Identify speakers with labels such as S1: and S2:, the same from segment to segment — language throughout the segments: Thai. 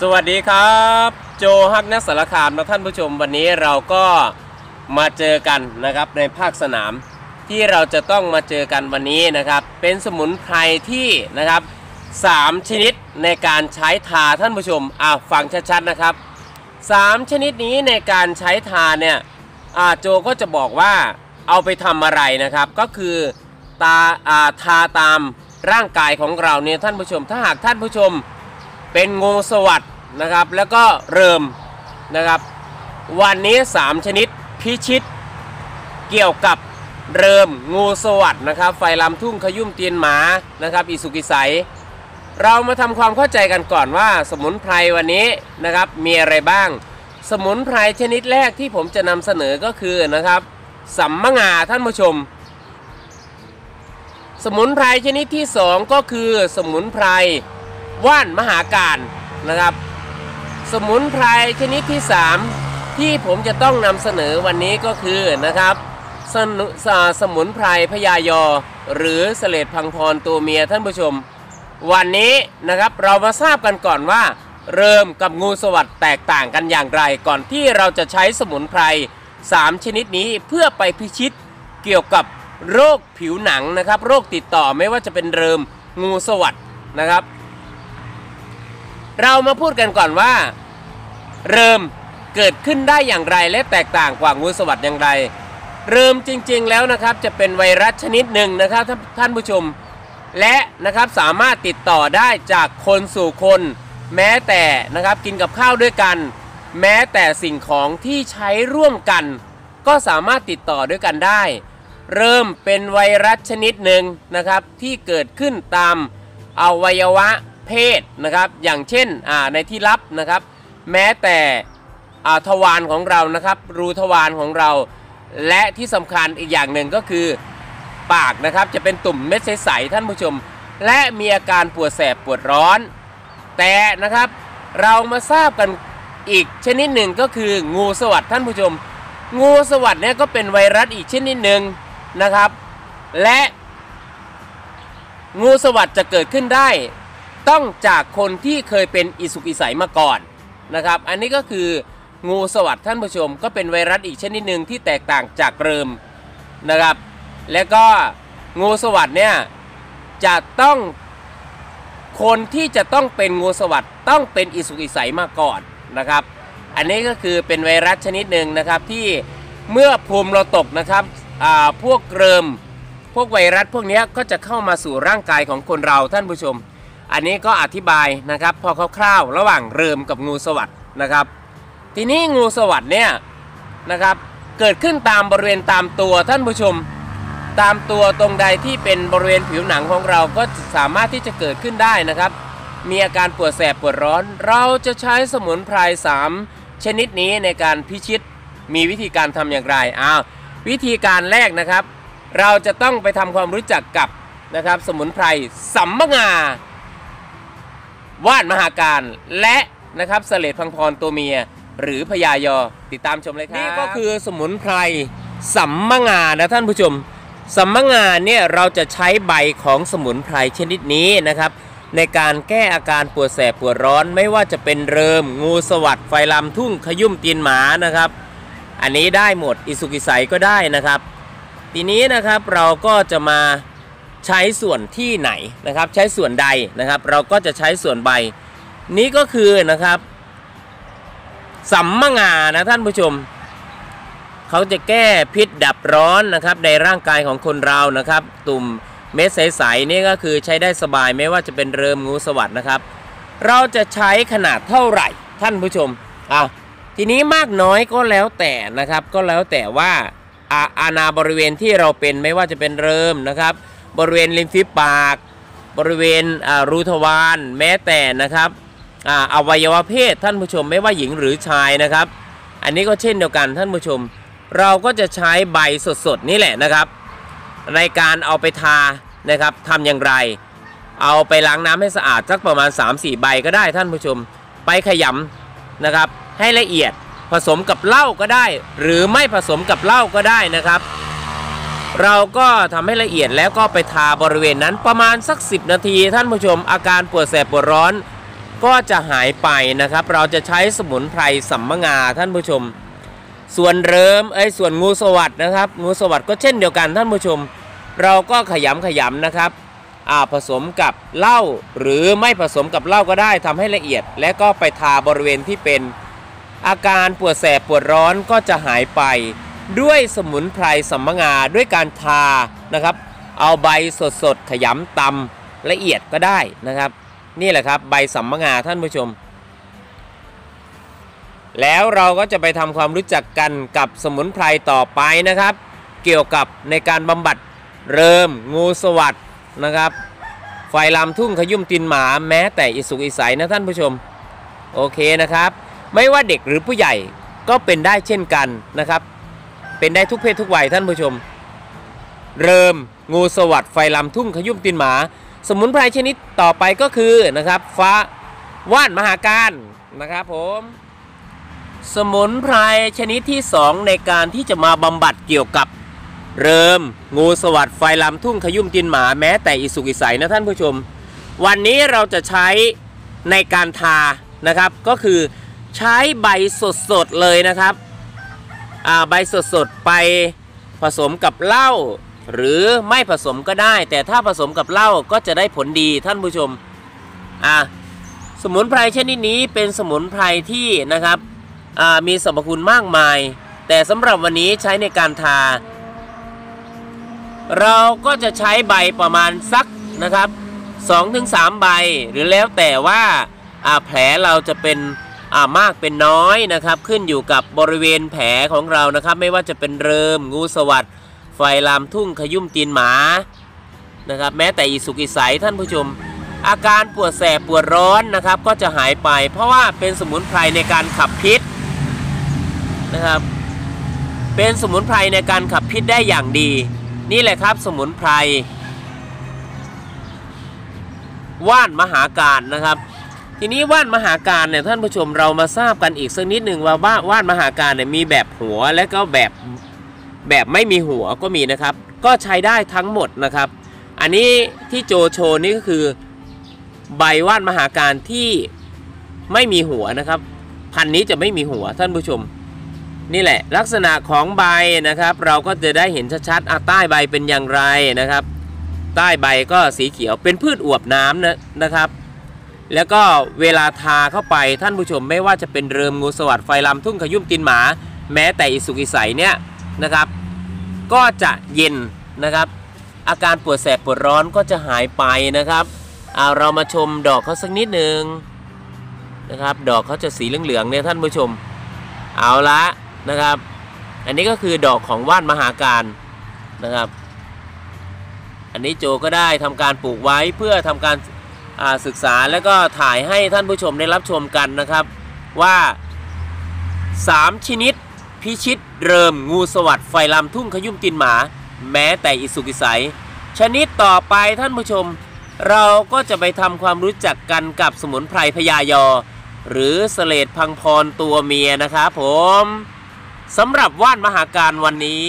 S1: สวัสดีครับ โจฮักนักสารคามนะท่านผู้ชมวันนี้เราก็มาเจอกันนะครับในภาคสนาม ที่เราจะต้องมาเจอกันวันนี้นะครับ เป็นสมุนไพรที่นะครับสามชนิดในการใช้ทาท่านผู้ชมอ่าฟังชัดๆนะครับสามชนิดนี้ในการใช้ทาเนี่ยอ่าโจก็จะบอกว่าเอาไปทำอะไรนะครับ ก็คือตาอ่าทาตามร่างกายของเราเนี่ยท่านผู้ชม ถ้าหากท่านผู้ชม เป็นงูสวัสดนะครับ แล้วก็เริมนะครับ วันนี้ 3 ชนิดพิชิต เกี่ยวกับเริมงูสวัสดนะครับ ไฟลำทุ่งขยุ่มเตียนหมานะครับ อิสุกิสัยเรามาทำความเข้าใจกันก่อนว่า สมุนไพรวันนี้นะครับมีอะไรบ้าง สมุนไพรชนิดแรกที่ผมจะนำเสนอก็คือนะครับสัมมงาท่านผู้ชม สมุนไพรชนิดที่ 2 ก็คือสมุนไพร ว่านมหาการนะครับ สมุนไพรชนิดที่ 3 ที่ผมจะต้องนำเสนอวันนี้ก็คือนะครับสนสสมุนไพรพญายอ หรือเสลดพังพรตัวเมียท่านผู้ชม วันนี้นะครับเรามาทราบกันก่อนว่า เริ่มกับงูสวัสดแตกต่างกันอย่างไร ก่อนที่เราจะใช้สมุนไพร 3 ชนิดนี้เพื่อไปพิชิตเกี่ยวกับโรคผิวหนังนะครับ โรคติดต่อไม่ว่าจะเป็นเริมงูสวัสดนะครับ เรามาพูดกันก่อนว่า เริ่มเกิดขึ้นได้อย่างไรและแตกต่างกว่างูสวัสดอย่างไร เริ่มจริงๆแล้วนะครับจะเป็นไวรัสชนิดหนึ่งนะครับท่านท่านผู้ชม และนะครับสามารถติดต่อได้จากคนสู่คน แม้แต่นะครับกินกับข้าวด้วยกัน แม้แต่สิ่งของที่ใช้ร่วมกัน ก็สามารถติดต่อด้วยกันได้ เริ่มเป็นไวรัสชนิดหนึ่งนะครับที่เกิดขึ้นตามอวัยวะ เพศนะครับอย่างเช่นในที่ลับนะครับ แม้แต่ทวารของเรานะครับรูทวารของเรา และที่สำคัญอีกอย่างหนึ่งก็คือปากนะครับจะเป็นตุ่มเม็ดใสๆท่านผู้ชม และมีอาการปวดแสบปวดร้อน แต่นะครับเรามาทราบกันอีกชนิดหนึ่งก็คืองูสวัสดท่านผู้ชม งูสวัสดเนี่ยก็เป็นไวรัสอีกชนิดหนึ่งนะครับ และงูสวัสดจะเกิดขึ้นได้ ต้องจากคนที่เคยเป็นอิสุกอิสัยมาก่อนนะครับ อันนี้ก็คืองูสวัสดท่านผู้ชม ก็เป็นไวรัสอีกชนิดหนึ่งที่แตกต่างจากเริมนะครับ แล้วก็งูสวัสดเนี่ยจะต้องคนที่จะต้องเป็นงูสวัสดต้องเป็นอิสุกอิสัยมาก่อนนะครับ อันนี้ก็คือเป็นไวรัสชนิดหนึ่งนะครับที่เมื่อภูมิเราตกนะครับอ่าพวกเริมพวกไวรัสพวกนี้ก็จะเข้ามาสู่ร่างกายของคนเราท่านผู้ชม อันนี้ก็อธิบายนะครับพอคร่าวๆระหว่างเริมกับงูสวัสดนะครับ ทีนี้งูสวัสดเนี่ยนะครับเกิดขึ้นตามบริเวณตามตัวท่านผู้ชม ตามตัวตรงใดที่เป็นบริเวณผิวหนังของเราก็สามารถที่จะเกิดขึ้นได้นะครับ มีอาการปวดแสบปวดร้อน เราจะใช้สมุนไพร3ชนิดนี้ในการพิชิตมีวิธีการทำอย่างไรอ้าววิธีการแรกนะครับ เราจะต้องไปทำความรู้จักกับนะครับสมุนไพรสัมมงา ว่านมหาการและนะครับเสลดพังพรตัวเมีย หรือพญายอติดตามชมเลยครับนี่ก็คือสมุนไพรสัมมงานะท่านผู้ชมสัมมงานเนี่ยเราจะใช้ใบของสมุนไพรชนิดนี้นะครับ ในการแก้อาการปวดแสบปวดร้อนไม่ว่าจะเป็นเริมงูสวัสดไฟลำทุ่งขยุ่มตีนหมานะครับ อันนี้ได้หมดอิสุกิสัยก็ได้นะครับ ทีนี้นะครับเราก็จะมา ใช้ส่วนที่ไหนนะครับ ใช้ส่วนใดนะครับ เราก็จะใช้ส่วนใบ นี้ก็คือนะครับสัมมงานะท่านผู้ชม เขาจะแก้พิษดับร้อนนะครับในร่างกายของคนเรานะครับ ตุ่มเม็ดใสๆนี่ก็คือใช้ได้สบายไม่ว่าจะเป็นเริมงูสวัสดนะครับ เราจะใช้ขนาดเท่าไหร่ท่านผู้ชมอะทีนี้มากน้อยก็แล้วแต่นะครับ ก็แล้วแต่ว่าอาอาณาบริเวณที่เราเป็นไม่ว่าจะเป็นเริมนะครับ บริเวณริมฝีปาก บริเวณรูทวารแม้แต่นะครับอวัยวะเพศท่านผู้ชมไม่ว่าหญิงหรือชายนะครับ อันนี้ก็เช่นเดียวกันท่านผู้ชม เราก็จะใช้ใบสดๆนี่แหละนะครับ ในการเอาไปทานะครับทำอย่างไร เอาไปล้างน้ำให้สะอาดสักประมาณ 3-4 ใบก็ได้ท่านผู้ชม ไปขยำนะครับให้ละเอียดผสมกับเหล้าก็ได้ หรือไม่ผสมกับเหล้าก็ได้นะครับ เราก็ทำให้ละเอียดแล้วก็ไปทาบริเวณนั้นประมาณสัก 10 นาที ท่านผู้ชมอาการปวดแสบปวดร้อน ก็จะหายไปนะครับ เราจะใช้สมุนไพรสัมมงาท่านผู้ชม ส่วนเริมไอ้ส่วนงูสวัสดนะครับงูสวัสดก็เช่นเดียวกันท่านผู้ชม เราก็ขยำขยำนะครับอ่าผสมกับเหล้าหรือไม่ผสมกับเหล้าก็ได้ทำให้ละเอียด และก็ไปทาบริเวณที่เป็น อาการปวดแสบปวดร้อนก็จะหายไป ด้วยสมุนไพรสัมมงาด้วยการทานะครับ เอาใบสดๆ ขยำตำละเอียดก็ได้นะครับ นี่แหละครับใบสัมมงาท่านผู้ชม แล้วเราก็จะไปทำความรู้จักกันกับสมุนไพรต่อไปนะครับ เกี่ยวกับในการบำบัดเริมงูสวัสดนะครับไฟลามทุ่งขยุ่มตินหมาแม้แต่อิสุกอิสัยนะท่านผู้ชม โอเคนะครับ ไม่ว่าเด็กหรือผู้ใหญ่ก็เป็นได้เช่นกันนะครับ เป็นได้ทุกเพศทุกวัยท่านผู้ชม เริ่มงูสวัสดไฟลำทุ่งขยุ่มตินหมา สมุนไพรชนิดต่อไปก็คือนะครับ ฟ้าว่านมหาการนะครับผม สมุนไพรชนิดที่ 2 ในการที่จะมาบำบัดเกี่ยวกับ เริ่มงูสวัสดไฟลำทุ่งขยุ่มตินหมาแม้แต่อิสุกอิสัยนะท่านผู้ชม วันนี้เราจะใช้ในการทานะครับก็คือใช้ใบสดๆเลยนะครับ ใบสดๆไปผสมกับเหล้าหรือไม่ผสมก็ได้ แต่ถ้าผสมกับเหล้าก็จะได้ผลดีท่านผู้ชมอ่าสมุนไพรชนิดนี้เป็นสมุนไพรที่นะครับอ่ามีสรรพคุณมากมาย แต่สำหรับวันนี้ใช้ในการทา เราก็จะใช้ใบประมาณสักนะครับ2-3 ใบหรือแล้วแต่ว่าอ่าแผลเราจะเป็น มากเป็นน้อยนะครับ ขึ้นอยู่กับบริเวณแผลของเรานะครับ ไม่ว่าจะเป็นเริมงูสวัสดไฟลามทุ่งขยุ่มตีนหมานะครับ แม้แต่อีสุกอีใสท่านผู้ชม อาการปวดแสบปวดร้อนนะครับ ก็จะหายไป เพราะว่าเป็นสมุนไพรในการขับพิษนะครับ เป็นสมุนไพรในการขับพิษได้อย่างดี นี่แหละครับสมุนไพรว่านมหาการนะครับ ทีนี้ว่านมหาการเนี่ยท่านผู้ชมเรามาทราบกันอีกสักนิดหนึ่งว่าว่าว่านมหาการเนี่ยมีแบบหัวและก็แบบแบบไม่มีหัวก็มีนะครับ ก็ใช้ได้ทั้งหมดนะครับ อันนี้ที่โจโชนี่ก็คือใบว่านมหาการที่ไม่มีหัวนะครับ พันนี้จะไม่มีหัวท่านผู้ชม นี่แหละ ลักษณะของใบนะครับ เราก็จะได้เห็นชัดๆอะใต้ใบเป็นอย่างไรนะครับ ใต้ใบก็สีเขียวเป็นพืชอวบน้ำนะนะครับ แล้วก็เวลาทาเข้าไปท่านผู้ชมไม่ว่าจะเป็นเริมงูสวัสดไฟลำทุ่งขยุ่มตินหมา แม้แต่อิสุกอิสัยเนี่ยนะครับ ก็จะเย็นนะครับ อาการปวดแสบปวดร้อนก็จะหายไปนะครับเอาเรามาชมดอกเขาสักนิดหนึ่งนะครับ ดอกเขาจะสีเหลืองๆเนี่ยท่านผู้ชม เอาละนะครับ อันนี้ก็คือดอกของว่านมหาการนะครับ อันนี้โจก็ได้ทำการปลูกไว้เพื่อทำการ ศึกษาแล้วก็ถ่ายให้ท่านผู้ชมได้รับชมกันนะครับ ว่า 3 ชนิด พิชิตเริมงูสวัสดไฟลำทุ่งขยุ่มตินหมา แม้แต่อิสุกิสัย ชนิดต่อไปท่านผู้ชม เราก็จะไปทำความรู้จักกันกับสมุนไพรพญายอ หรือเสลดพังพรตัวเมียนะครับผมสำหรับว่านมหาการวันนี้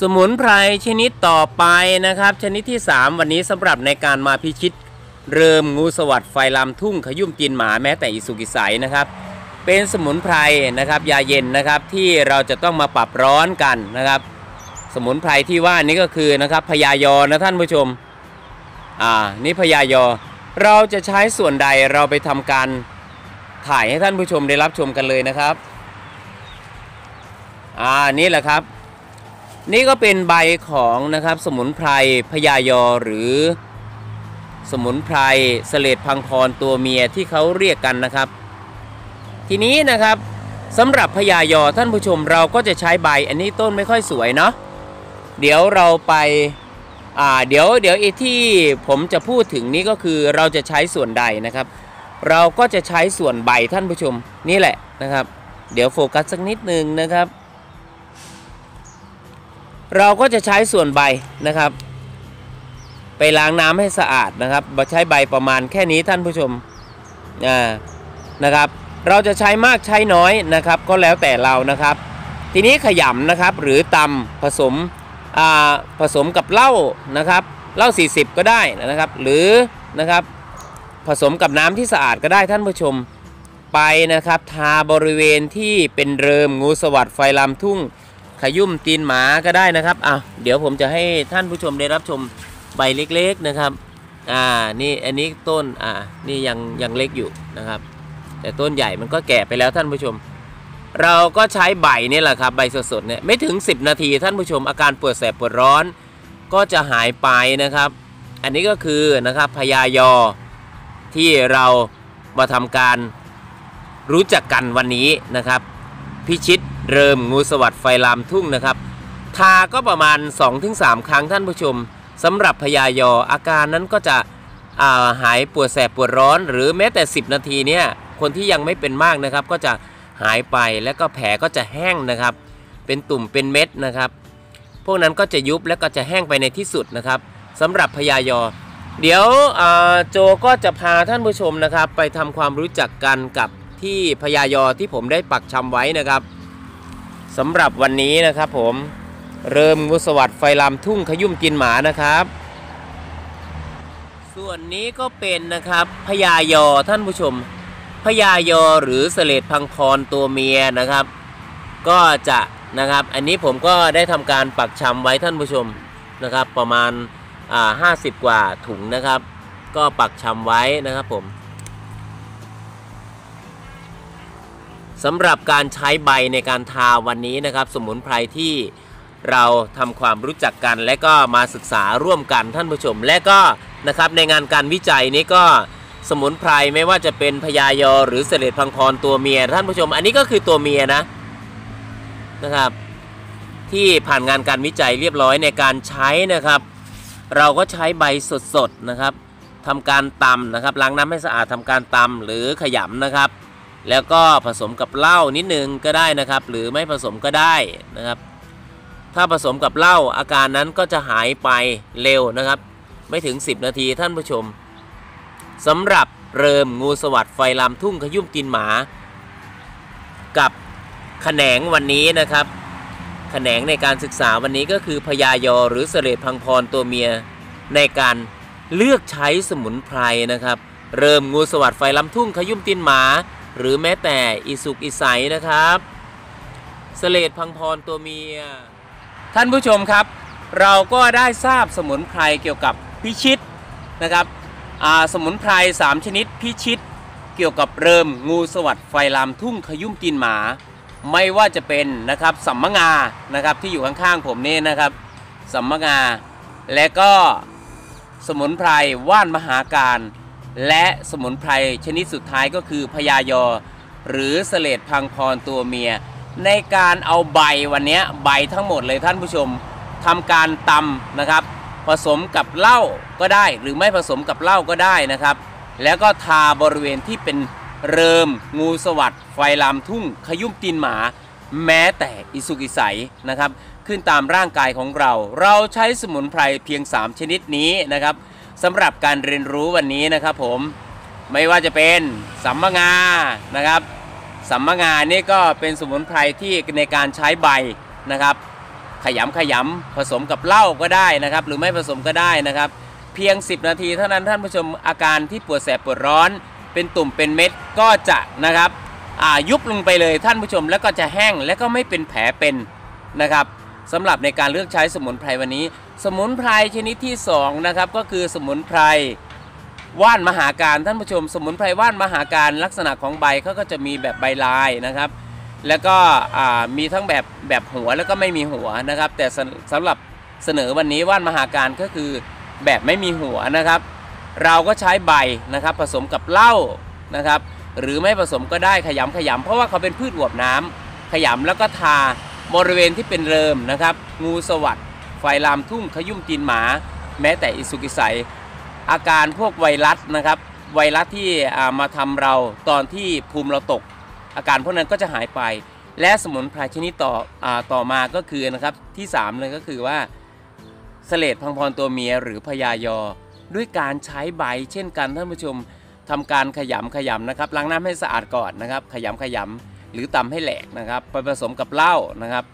S1: สมุนไพรชนิดต่อไปนะครับ ชนิดที่ 3 วันนี้สำหรับในการมาพิชิต เริมงูสวัสดไฟลำทุ่งขยุ่มตีนหมาแม้แต่อิสุกิสัยนะครับ เป็นสมุนไพรนะครับยาเย็นนะครับที่เราจะต้องมาปรับร้อนกันนะครับ สมุนไพรที่ว่านี้ก็คือนะครับพญายอนะท่านผู้ชมอ่านี่พญายอ เราจะใช้ส่วนใดเราไปทำการถ่ายให้ท่านผู้ชมได้รับชมกันเลยนะครับอ่านี่แหละครับ นี่ก็เป็นใบของนะครับสมุนไพรพญายอหรือสมุนไพรเสลดพังพรตัวเมียที่เขาเรียกกันนะครับ ทีนี้นะครับสำหรับพญายอท่านผู้ชมเราก็จะใช้ใบอันนี้ต้นไม่ค่อยสวยเนาะเดี๋ยวเราไปอ่าเดี๋ยวเดี๋ยวไอ้ที่ผมจะพูดถึงนี้ก็คือเราจะใช้ส่วนใดนะครับ เราก็จะใช้ส่วนใบท่านผู้ชมนี่แหละนะครับ เดี๋ยวโฟกัสสักนิดนึงนะครับ เราก็จะใช้ส่วนใบนะครับ ไปล้างน้ำให้สะอาดนะครับใช้ใบประมาณแค่นี้ท่านผู้ชมอ่านะครับ เราจะใช้มากใช้น้อยนะครับ ก็แล้วแต่เรานะครับ ทีนี้ขยำนะครับหรือตำผสมอ่าผสมกับเหล้านะครับเหล้า40 ก็ได้นะครับ หรือนะครับผสมกับน้ำที่สะอาดก็ได้ท่านผู้ชมไปนะครับ ทาบริเวณที่เป็นเริมงูสวัสดไฟลามทุ่ง ขยุ่มตีนหมาก็ได้นะครับอะเดี๋ยวผมจะให้ท่านผู้ชมได้รับชมใบเล็กๆนะครับอ่านี่อันนี้ต้นอ่านี่ยังยังเล็กอยู่นะครับ แต่ต้นใหญ่มันก็แก่ไปแล้วท่านผู้ชม เราก็ใช้ใบนี่แหละครับใบสดๆเนี่ยไม่ถึง 10 นาทีท่านผู้ชมอาการปวดแสบปวดร้อน ก็จะหายไปนะครับ อันนี้ก็คือนะครับพยายอที่เรามาทำการรู้จักกันวันนี้นะครับ พิชิต เริมงูสวัสดไฟลามทุ่งนะครับ ทาก็ประมาณ 2-3 ครั้งท่านผู้ชมสำหรับพยายออาการนั้นก็จะาหายปวดแสบปวดร้อน หรือแม้แต่ 10 นาทีเนี่ยคนที่ยังไม่เป็นมากนะครับ ก็จะหายไปแล้วก็แผลก็จะแห้งนะครับ เป็นตุ่มเป็นเม็ดนะครับ พวกนั้นก็จะยุบแล้วก็จะแห้งไปในที่สุดนะครับสำหรับพยายอ เดี๋ยวโจก็จะพาท่านผู้ชมนะครับ ไปทำความรู้จักกันกับ ที่พยายอที่ผมได้ปักชำไว้นะครับสำหรับวันนี้นะครับผมเริ่มงูสวัสดไฟลามทุ่งขยุ่มกินหมานะครับ ส่วนนี้ก็เป็นนะครับพยายอท่านผู้ชมพยายอหรือเสลดพังพรตัวเมียนะครับ ก็จะนะครับ อันนี้ผมก็ได้ทำการปักชำไว้ท่านผู้ชมนะครับ ประมาณห้าสิบกว่าถุงนะครับ ก็ปักชำไว้นะครับผม สำหรับการใช้ใบในการทาวันนี้นะครับ สมุนไพรที่เราทำความรู้จักกัน และก็มาศึกษาร่วมกันท่านผู้ชม และก็นะครับในงานการวิจัยนี้ก็สมุนไพรไม่ว่าจะเป็นพยายอหรือเสลดพังพรตัวเมีย ท่านผู้ชม อันนี้ก็คือตัวเมียนะนะครับ ที่ผ่านงานการวิจัยเรียบร้อยในการใช้นะครับ เราก็ใช้ใบสดๆนะครับทำการตำนะครับล้างน้ำให้สะอาดทำการตำหรือขยำนะครับ แล้วก็ผสมกับเหล้านิดนึงก็ได้นะครับ หรือไม่ผสมก็ได้นะครับ ถ้าผสมกับเหล้าอาการนั้นก็จะหายไปเร็วนะครับ ไม่ถึง 10 นาทีท่านผู้ชมสำหรับเริมงูสวัสดไฟลามทุ่งขยุ่มกินหมา กับแขนงวันนี้นะครับแขนงในการศึกษาวันนี้ก็คือพยายอหรือเสลดพังพรตัวเมียในการเลือกใช้สมุนไพรนะครับ เริ่มงูสวัสดไฟลำทุ่งขยุ่มตินหมา หรือแม้แต่อิสุกอิสัยนะครับเสลดพังพรตัวเมีย ท่านผู้ชมครับ เราก็ได้ทราบสมุนไพรเกี่ยวกับพิชิตนะครับสมุนไพร 3 ชนิดพิชิต เกี่ยวกับเริ่มงูสวัสดไฟลามทุ่งขยุ่มกินหมา ไม่ว่าจะเป็นนะครับสัมมงานะครับที่อยู่ข้างๆผมนี่นะครับสัมมงา และก็สมุนไพรว่านมหาการ และสมุนไพรชนิดสุดท้ายก็คือพยายอ หรือเสลดพังพรตัวเมีย ในการเอาใบวันนี้ใบทั้งหมดเลยท่านผู้ชมทำการตำนะครับ ผสมกับเหล้าก็ได้ หรือไม่ผสมกับเหล้าก็ได้นะครับ แล้วก็ทาบริเวณที่เป็นเริมงูสวัสดไฟลามทุ่ง ขยุ่มตีนหมา แม้แต่อิสุกิใสนะครับ ขึ้นตามร่างกายของเรา เราใช้สมุนไพรเพียง 3 ชนิดนี้นะครับ สำหรับการเรียนรู้วันนี้นะครับผมไม่ว่าจะเป็นสัมมงานะครับสัมมงานี่ก็เป็นสมุนไพรที่ในการใช้ใบนะครับ ขยำขยำผสมกับเหล้าก็ได้นะครับ หรือไม่ผสมก็ได้นะครับ เพียง 10 นาทีเท่านั้นท่านผู้ชมอาการที่ปวดแสบปวดร้อน เป็นตุ่มเป็นเม็ดก็จะนะครับยุบลงไปเลยท่านผู้ชมแล้วก็จะแห้งและก็ไม่เป็นแผลเป็นนะครับสำหรับในการเลือกใช้สมุนไพรวันนี้ สมุนไพรชนิดที่2นะครับก็คือสมุนไพรว่านมหาการท่านผู้ชม สมุนไพรว่านมหาการลักษณะของใบเขาก็จะมีแบบใบลายนะครับ แล้วก็มีทั้งแบบแบบหัวแล้วก็ไม่มีหัวนะครับ แต่สำสำหรับเสนอวันนี้ว่านมหาการก็คือแบบไม่มีหัวนะครับ เราก็ใช้ใบนะครับผสมกับเหล้านะครับ หรือไม่ผสมก็ได้ขยำขยำเพราะว่าเขาเป็นพืชอวบน้ำขยำแล้วก็ทาบริเวณที่เป็นเริมนะครับ งูสวัสด ไฟลามทุ่งขยุ่มตีนหมา แม้แต่อิสุกิใสอาการพวกไวรัสนะครับ ไวรัสที่มาทำเราตอนที่ภูมิเราตก อาการพวกนั้นก็จะหายไป และสมุนไพรชนิดต่ออต่อมาก็คือนะครับที่3เลยก็คือว่าเสลดพังพรตัวเมียหรือพยายอ ด้วยการใช้ใบเช่นกันท่านผู้ชมทำการขยำขยำนะครับล้างน้ำให้สะอาดก่อนนะครับ ขยำขยำหรือตำให้แหลกนะครับ ไปผสมกับเหล้านะครับ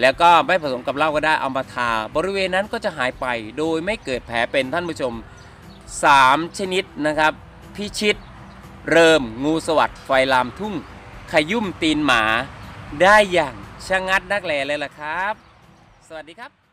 S1: แล้วก็ไม่ผสมกับเหล้าก็ได้เอามาทา บริเวณนั้นก็จะหายไปโดยไม่เกิดแผลเป็นท่านผู้ชม 3 ชนิดนะครับ พิชิต เริมงูสวัสด์ไฟลามทุ่ง ขยุ่มตีนหมา ได้อย่างชะงัดนักแหลเลยล่ะครับ สวัสดีครับ